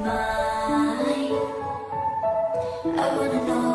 mine. I wanna know